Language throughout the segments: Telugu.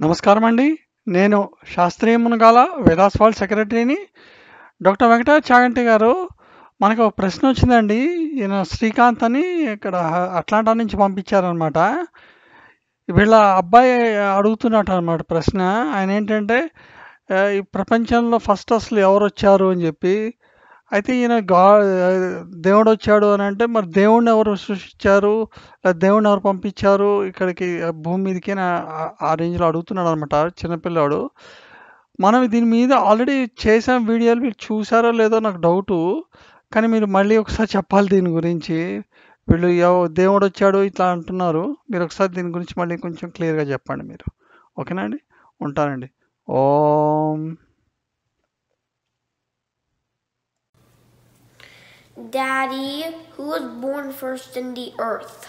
నమస్కారం అండి నేను శాస్త్రీయ మునగాల వేదాస్ వాల్ సెక్రటరీని డాక్టర్ వెంకట చాగంటి గారు. మనకు ఒక ప్రశ్న వచ్చిందండి. ఈయన శ్రీకాంత్ అని ఇక్కడ అట్లాంటా నుంచి పంపించారనమాట వీళ్ళ అబ్బాయి అడుగుతున్నట్టు అనమాట ప్రశ్న. ఆయన ఏంటంటే ఈ ప్రపంచంలో ఫస్ట్ అసలు ఎవరు వచ్చారు అని చెప్పి అయితే ఈయన గా దేవుడు వచ్చాడు అని అంటే మరి దేవుణ్ణి ఎవరు సృష్టించారు? దేవుడిని దేవుణ్ణి ఎవరు పంపించారు? ఇక్కడికి భూమి మీదకి ఆ- రేంజ్లో అడుగుతున్నాడు అనమాట చిన్నపిల్లాడు. మనం దీని మీద ఆల్రెడీ చేసాం వీడియోలు మీరు చూసారో లేదో నాకు డౌటు. కానీ మీరు మళ్ళీ ఒకసారి చెప్పాలి దీని గురించి. వీళ్ళు దేవుడు వచ్చాడు ఇట్లా అంటున్నారు. మీరు ఒకసారి దీని గురించి మళ్ళీ కొంచెం క్లియర్గా చెప్పండి మీరు. ఓకేనా అండి? ఉంటానండి. ఓం. Daddy, who was born first in the earth?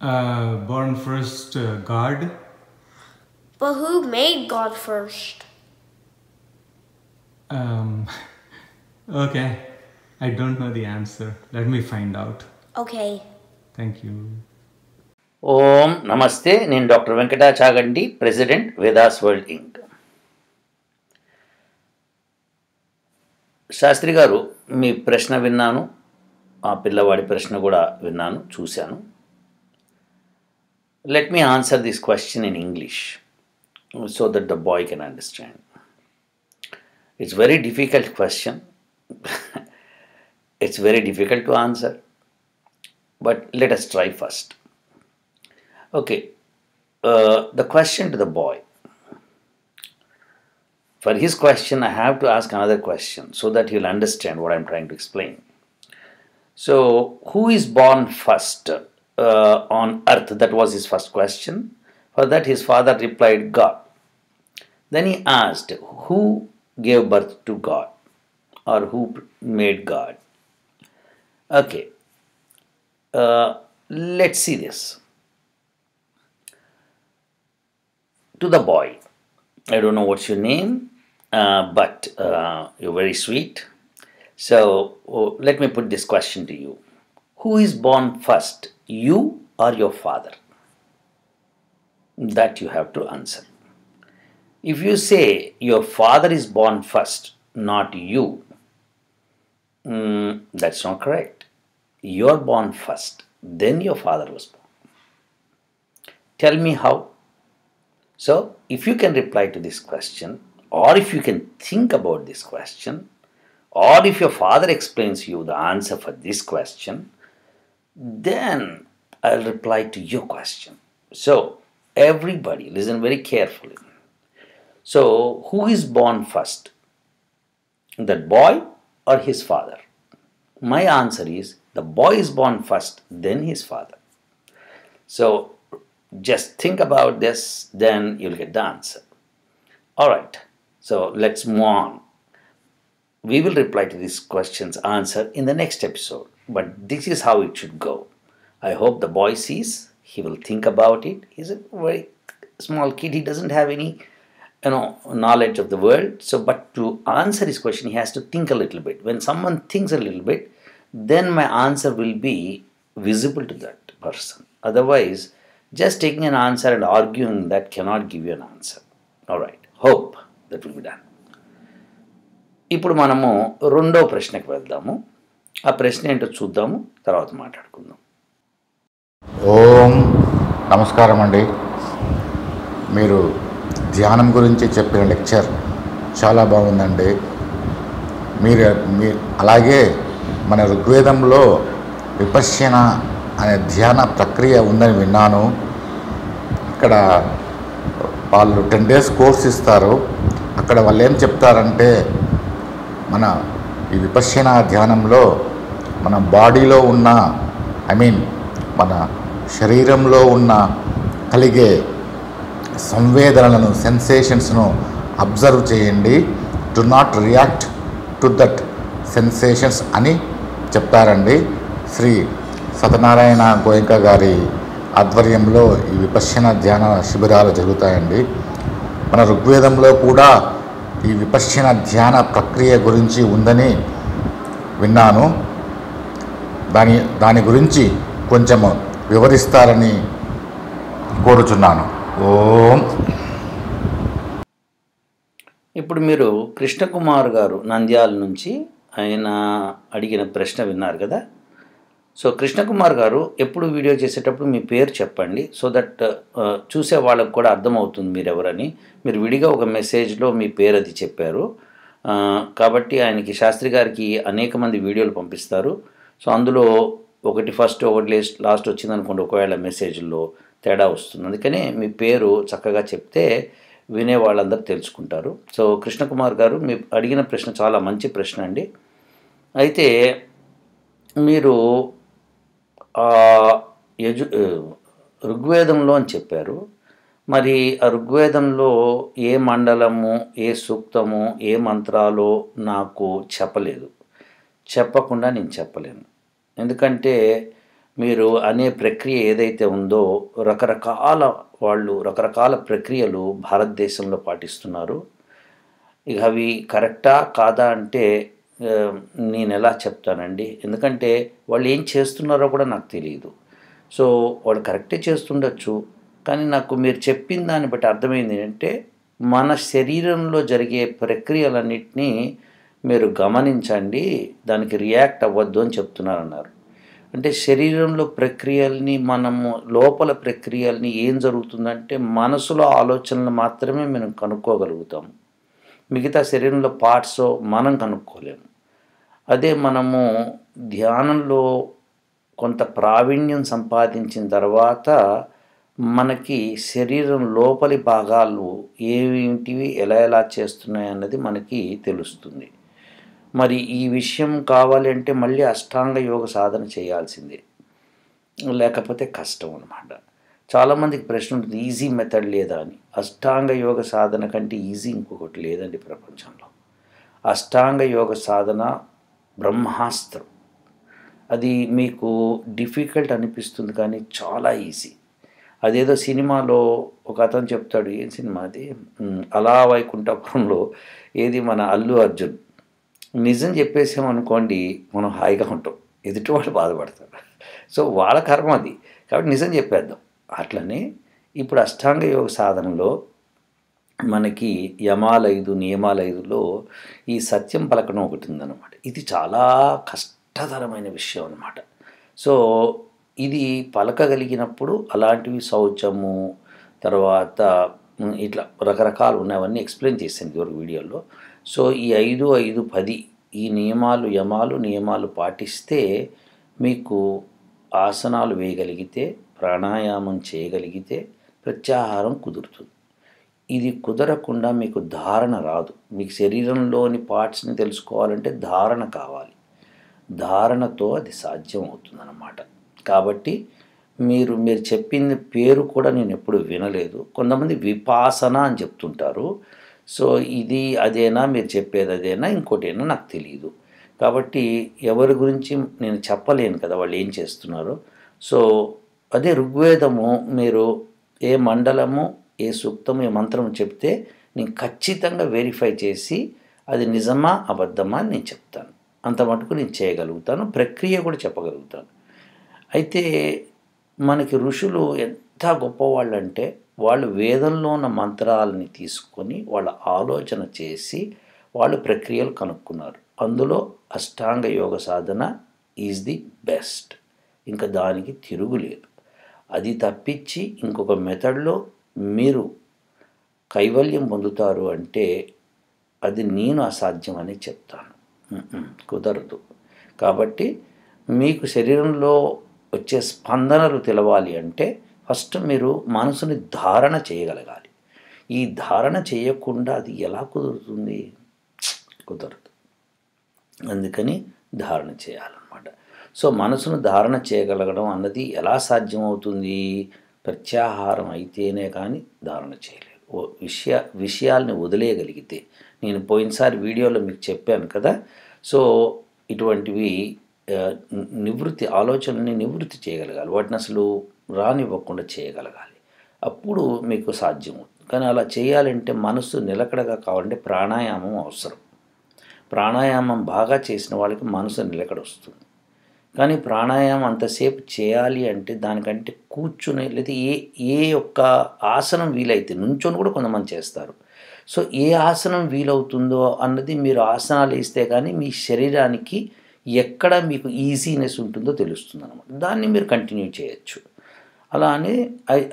Uh, born first, uh, God. But who made God first? Um, okay. I don't know the answer. Let me find out. Okay. Thank you. Om Namaste. Nin Doctor Venkata ವೆಂಕಟಾಚಾಗಂಡಿ President Vedas World Inc. Sastry గారు మీ ప్రశ్న విన్నాను. ఆ పిల్లవాడి ప్రశ్న కూడా విన్నాను చూశాను. Let me answer this question in English so that the boy can understand it's very difficult question it's very difficult to answer but let us try first okay the question to the boy. For his question, I have to ask another question so that he'll understand what I'm trying to explain. So, who is born first uh, on earth? That was his first question. For that, his father replied, God. Then he asked, Who gave birth to God? Or who made God? Okay, uh, let's see this. to the boy. I don't know what's your name, uh, but uh, you're very sweet. So oh, let me put this question to you Who is born first, you or your father? That you have to answer. If you say your father is born first, not you, mm, that's not correct. You're born first, then your father was born. Tell me how. So, if you can reply to this question, or if you can think about this question, or if your father explains you the answer for this question, then I'll reply to your question. So, everybody, listen very carefully. So, who is born first? That boy or his father? My answer is the boy is born first, then his father. So, just think about this, then you'll get the answer. All right, so let's move on. We will reply to these questions answer in the next episode, but this is how it should go. I hope the boy sees, he will think about it. He's a very small kid, he doesn't have any you know knowledge of the world so but to answer his question he has to think a little bit when someone thinks a little bit then my answer will be visible to that person otherwise just taking an answer and arguing that cannot give you an answer all right hope that will be ఇప్పుడు మనము రెండో ప్రశ్నకు వెళ్దాము. ఆ ప్రశ్న ఏంటో చూద్దాము తర్వాత మాట్లాడుకుందాం. ఓం నమస్కారం అండి మీరు ధ్యానం గురించి చెప్పిన లెక్చర్ చాలా బాగుందండి. మీరు మీ అలాగే మన ఋగ్వేదంలో విపశ్యన అనే ధ్యాన ప్రక్రియ ఉందని విన్నాను. ఇక్కడ వాళ్ళు టెన్ డేస్ కోర్స్ ఇస్తారు. అక్కడ వాళ్ళు ఏం చెప్తారంటే మన ఈ విపశ్యన ధ్యానంలో మన బాడీలో ఉన్న ఐ మీన్ మన శరీరంలో ఉన్న కలిగే సంవేదనలను సెన్సేషన్స్ను అబ్జర్వ్ చేయండి. Do not react to that sensations అని చెప్పారండి శ్రీ సత్యనారాయణ గోయంక గారి ఆధ్వర్యంలో ఈ విపశ్యన ధ్యాన శిబిరాలు జరుగుతాయండి. మన ఋగ్వేదంలో కూడా ఈ విపశ్యన ధ్యాన ప్రక్రియ గురించి ఉందని విన్నాను. దాని దాని గురించి కొంచెం వివరిస్తారని కోరుచున్నాను. ఓం. ఇప్పుడు మీరు కృష్ణకుమార్ గారు నంద్యాల నుంచి ఆయన అడిగిన ప్రశ్న విన్నారు కదా. సో కృష్ణకుమార్ గారు ఎప్పుడు వీడియో చేసేటప్పుడు మీ పేరు చెప్పండి సో దట్ uh, చూసే వాళ్ళకు కూడా అర్థమవుతుంది మీరు ఎవరని మీరు విడిగా ఒక మెసేజ్లో మీ పేరు అది చెప్పారు. కాబట్టి ఆయనకి శాస్త్రి గారికి అనేక మంది వీడియోలు పంపిస్తారు. సో అందులో ఒకటి ఫస్ట్ ఒకటి లేస్ట్ లాస్ట్ వచ్చింది అనుకోండి ఒకవేళ మెసేజ్లో తేడా వస్తుంది. అందుకనే మీ పేరు చక్కగా చెప్తే వినే వాళ్ళందరూ తెలుసుకుంటారు. సో కృష్ణకుమార్ గారు మీ అడిగిన ప్రశ్న చాలా మంచి ప్రశ్న అండి. అయితే మీరు యజు ఋగ్వేదంలో అని చెప్పారు. మరి ఆ ఋగ్వేదంలో ఏ మండలము ఏ సూక్తము ఏ మంత్రాలో నాకు చెప్పలేదు. చెప్పకుండా నేను చెప్పలేను. ఎందుకంటే మీరు అనే ప్రక్రియ ఏదైతే ఉందో రకరకాల వాళ్ళు రకరకాల ప్రక్రియలు భారతదేశంలో పాటిస్తున్నారు. ఇక అవి కరెక్టా కాదా అంటే నేను ఎలా చెప్తానండి? ఎందుకంటే వాళ్ళు ఏం చేస్తున్నారో కూడా నాకు తెలియదు సో వాళ్ళు కరెక్టే చేస్తుండొచ్చు. కానీ నాకు మీరు చెప్పిన దాన్ని బట్టి అర్థమైంది ఏంటంటే మన శరీరంలో జరిగే ప్రక్రియలన్నింటినీ మీరు గమనించండి. దానికి రియాక్ట్ అవ్వద్దు అని చెప్తున్నారన్నారు. అంటే శరీరంలో ప్రక్రియల్ని మనము లోపల ప్రక్రియల్ని ఏం జరుగుతుందంటే మనసులో ఆలోచనలు మాత్రమే మనం కనుక్కోగలుగుతాం. మిగతా శరీరంలో పార్ట్స్ మనం కనుక్కోలేము. అదే మనము ధ్యానంలో కొంత ప్రావీణ్యం సంపాదించిన తర్వాత మనకి శరీరం లోపలి భాగాలు ఏమిటివి ఎలా ఎలా చేస్తున్నాయి అన్నది మనకి తెలుస్తుంది. మరి ఈ విషయం కావాలి అంటే మళ్ళీ అష్టాంగ యోగ సాధన చేయాల్సిందే. లేకపోతే కష్టం అనమాట చాలామందికి ప్రశ్న ఉంటుంది ఈజీ మెథడ్ లేదా? అని. అష్టాంగ యోగ సాధన కంటే ఈజీ ఇంకొకటి లేదండి ప్రపంచంలో. అష్టాంగ యోగ సాధన బ్రహ్మాస్త్రం. అది మీకు డిఫికల్ట్ అనిపిస్తుంది కానీ చాలా ఈజీ. అదేదో సినిమాలో ఒక అతను చెప్తాడు ఏం సినిమా అది? అలా వైకుంఠపురంలో ఏది మన అల్లు అర్జున్. నిజం చెప్పేసామనుకోండి మనం హాయిగా ఉంటాం. ఎదుటి వాళ్ళు బాధపడతారు. సో వాళ్ళ కర్మ అది. కాబట్టి నిజం చెప్పేద్దాం. అట్లనే ఇప్పుడు అష్టాంగ యోగ సాధనలో మనకి యమాలైదు నియమాలైదులో ఈ సత్యం పలకడం ఒకటి ఉందన్నమాట ఇది చాలా కష్టతరమైన విషయం అనమాట సో ఇది పలకగలిగినప్పుడు అలాంటివి శౌచము తర్వాత ఇట్లా రకరకాలు ఉన్నవన్నీ ఎక్స్ప్లెయిన్ చేశాను ఇదివరకు వీడియోలో. సో ఈ ఐదు ఐదు పది ఈ నియమాలు యమాలు నియమాలు పాటిస్తే మీకు ఆసనాలు వేయగలిగితే ప్రాణాయామం చేయగలిగితే ప్రత్యాహారం కుదురుతుంది. ఇది కుదరకుండా మీకు ధారణ రాదు. మీకు శరీరంలోని పార్ట్స్ని తెలుసుకోవాలంటే ధారణ కావాలి. ధారణతో అది సాధ్యం అవుతుందన్నమాట కాబట్టి మీరు మీరు చెప్పింది పేరు కూడా నేను ఎప్పుడు వినలేదు. కొంతమంది విపాసన అని చెప్తుంటారు. సో ఇది అదేనా మీరు చెప్పేది అదేనా ఇంకోటేనా నాకు తెలియదు కాబట్టి ఎవరి గురించి నేను చెప్పలేను కదా వాళ్ళు ఏం చేస్తున్నారో. సో అదే ఋగ్వేదము మీరు ఏ మండలము ఏ సూక్తము ఏ మంత్రం చెప్తే నేను ఖచ్చితంగా వెరిఫై చేసి అది నిజమా అబద్ధమా అని నేను చెప్తాను. అంత మటుకు నేను చేయగలుగుతాను ప్రక్రియ కూడా చెప్పగలుగుతాను. అయితే మనకి ఋషులు ఎంత గొప్పవాళ్ళు అంటే వాళ్ళు వేదంలో ఉన్న మంత్రాలని తీసుకొని వాళ్ళ ఆలోచన చేసి వాళ్ళు ప్రక్రియలు కనుక్కున్నారు. అందులో అష్టాంగ యోగ సాధన ఈజ్ ది బెస్ట్ ఇంకా దానికి తిరుగులేదు. అది తప్పించి ఇంకొక మెథడ్లో మీరు కైవల్యం పొందుతారు అంటే అది నేను అసాధ్యం అని చెప్తాను కుదరదు. కాబట్టి మీకు శరీరంలో వచ్చే స్పందనలు తెలవాలి అంటే ఫస్ట్ మీరు మనసుని ధారణ చేయగలగాలి. ఈ ధారణ చేయకుండా అది ఎలా కుదురుతుంది? కుదరదు. అందుకని ధారణ చేయాలన్నమాట. సో మనసును ధారణ చేయగలగడం అన్నది ఎలా సాధ్యమవుతుంది? ప్రత్యాహారం అయితేనే కానీ ధారణ చేయలేదు. ఓ విషయ విషయాల్ని వదిలేయగలిగితే నేను పోయినసారి వీడియోలో మీకు చెప్పాను కదా సో ఇటువంటివి నివృత్తి ఆలోచనని నివృత్తి చేయగలగాలి. వాటిని అసలు రానివ్వకుండా చేయగలగాలి. అప్పుడు మీకు సాధ్యం కానీ అలా చేయాలంటే మనసు నిలకడగా కావాలంటే ప్రాణాయామం అవసరం. ప్రాణాయామం బాగా చేసిన వాళ్ళకి మనసు నిలకడ వస్తుంది కానీ ప్రాణాయామం అంతసేపు చేయాలి అంటే దానికంటే కూర్చుని లేదా ఏ ఏ ఒక్క ఆసనం వీలైతే నుంచొని కూడా కొంతమంది చేస్తారు. సో ఏ ఆసనం వీలవుతుందో అన్నది మీరు ఆసనాలు వేస్తే కానీ మీ శరీరానికి ఎక్కడ మీకు ఈజీనెస్ ఉంటుందో తెలుస్తుంది అనమాట దాన్ని మీరు కంటిన్యూ చేయొచ్చు. అలానే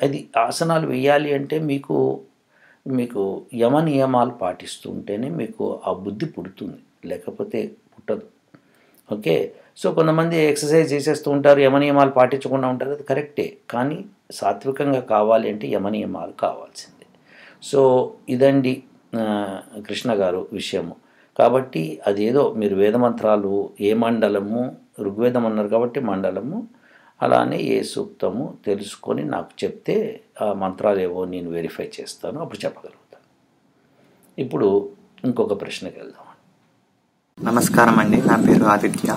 అది ఆసనాలు వేయాలి అంటే మీకు మీకు యమ నియమాలు పాటిస్తూ ఉంటేనే మీకు ఆ బుద్ధి పుడుతుంది. లేకపోతే పుట్టదు. ఓకే? సో కొంతమంది ఎక్సర్సైజ్ చేసేస్తూ ఉంటారు యమనియమాలు పాటించకుండా ఉంటారు అది కరెక్టే. కానీ సాత్వికంగా కావాలి అంటే యమనియమాలు కావాల్సిందే. సో ఇదండి కృష్ణ గారు విషయము. కాబట్టి అదేదో మీరు వేదమంత్రాలు ఏ మండలము ఋగ్వేదం అన్నారు కాబట్టి మండలము అలానే ఏ సూక్తము తెలుసుకొని నాకు చెప్తే ఆ మంత్రాలు ఏవో నేను వెరిఫై చేస్తాను అప్పుడు చెప్పగలుగుతాను. ఇప్పుడు ఇంకొక ప్రశ్నకి వెళ్దాం నమస్కారం అండి నా పేరు ఆదిత్య.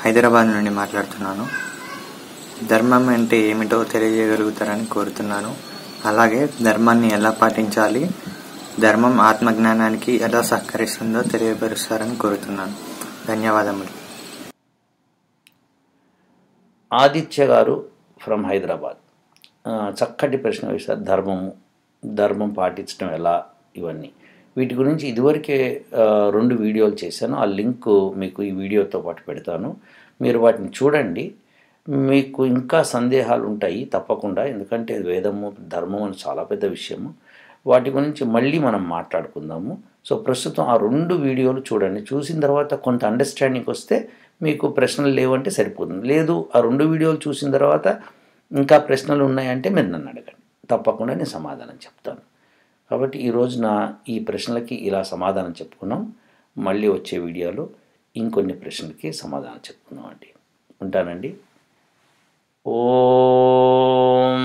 హైదరాబాద్ నుండి మాట్లాడుతున్నాను. ధర్మం అంటే ఏమిటో తెలియజేయగలుగుతారని కోరుతున్నాను. అలాగే ధర్మాన్ని ఎలా పాటించాలి ధర్మం ఆత్మజ్ఞానానికి ఎలా సహకరిస్తుందో తెలియపరుస్తారని కోరుతున్నాను. ధన్యవాదములు. ఆదిత్య గారు ఫ్రమ్ హైదరాబాద్. చక్కటి ప్రశ్న వేశారు. ధర్మము ధర్మం పాటించడం ఎలా ఇవన్నీ. వీటి గురించి ఇదివరకే రెండు వీడియోలు చేశాను. ఆ లింక్ మీకు ఈ వీడియోతో పాటు పెడతాను. మీరు వాటిని చూడండి. మీకు ఇంకా సందేహాలు ఉంటాయి తప్పకుండా. ఎందుకంటే వేదము ధర్మం అని చాలా పెద్ద విషయము. వాటి గురించి మళ్ళీ మనం మాట్లాడుకుందాము. సో ప్రస్తుతం ఆ రెండు వీడియోలు చూడండి. చూసిన తర్వాత కొంత అండర్స్టాండింగ్ వస్తే మీకు ప్రశ్నలు లేవంటే సరిపోతుంది. లేదు ఆ రెండు వీడియోలు చూసిన తర్వాత ఇంకా ప్రశ్నలు ఉన్నాయంటే మీరు నన్ను అడగండి. తప్పకుండా నేను సమాధానం చెప్తాను. కాబట్టి ఈ రోజున ఈ ప్రశ్నలకి ఇలా సమాధానం చెప్పుకున్నాం. మళ్ళీ వచ్చే వీడియోలో ఇంకొన్ని ప్రశ్నలకి సమాధానం చెప్పుకుందాం అండి. ఉంటానండి. ఓం